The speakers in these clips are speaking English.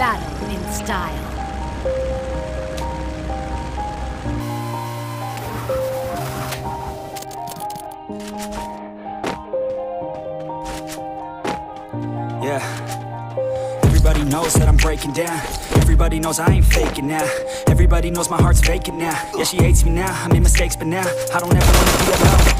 battle in style. Yeah. Everybody knows that I'm breaking down. Everybody knows I ain't faking now. Everybody knows my heart's vacant now. Yeah, she hates me now. I made mistakes, but now I don't ever wanna be alone.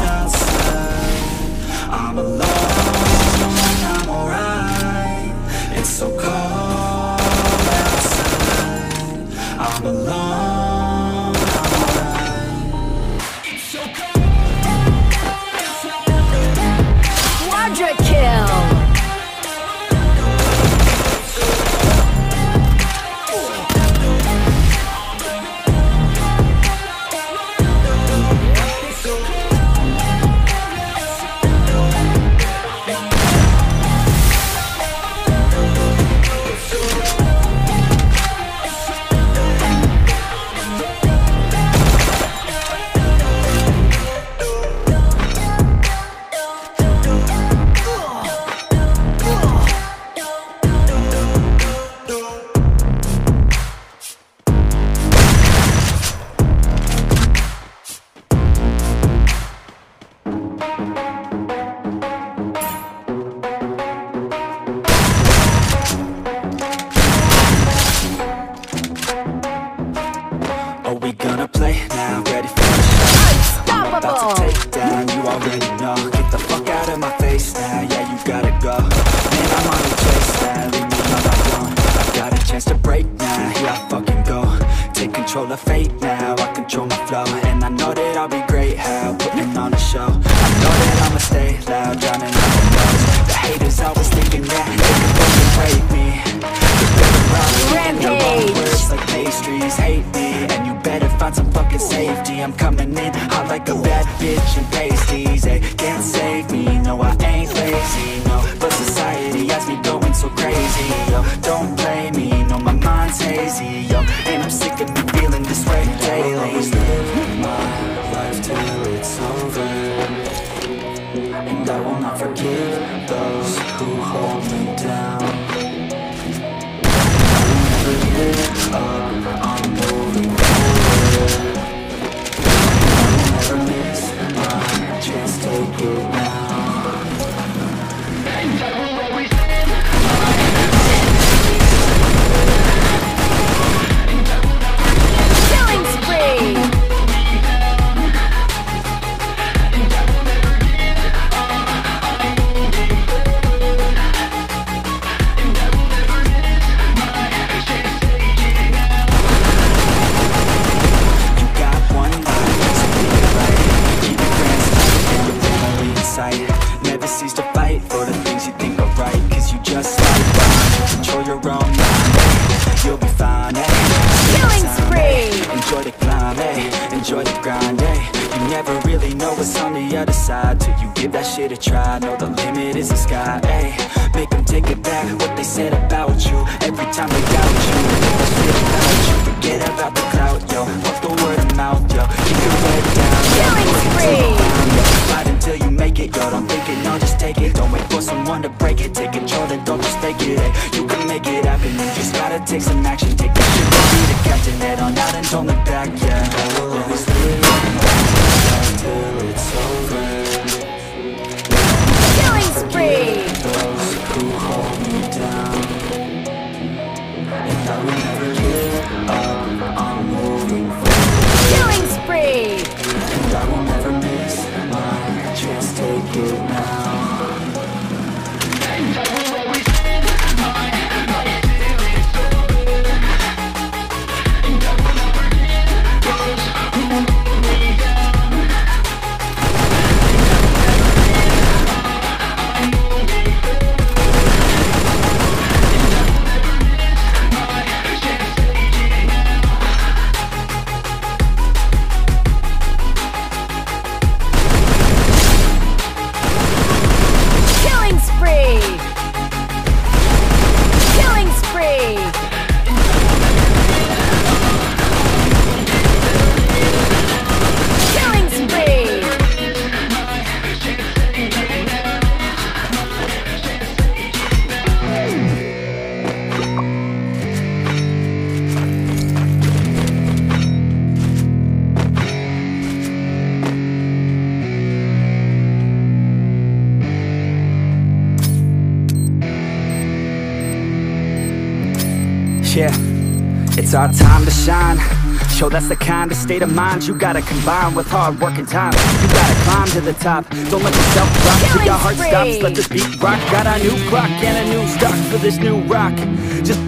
outside. I'm alone, control of fate now, I control my flow fight for the things you think are right Cause you just like mine Control your own mind You'll be fine, eh? Killing eh? spree! Enjoy the climb, eh? Enjoy the grind, eh? You never really know what's on the other side Till you give that shit a try Know the limit is the sky, eh? Make them take it back it. Don't wait for someone to break it. Take control, then don't just fake it, ayy You can make it happen. You just gotta take some action. Take don't be the captain Head on out and don't look back, yeah Yeah, it's our time to shine. Show that's the kind of state of mind You gotta combine with hard work and time. You gotta climb to the top. Don't let yourself drop. Till your heart stops. Let this beat rock. Got a new clock and a new stock for this new rock. Just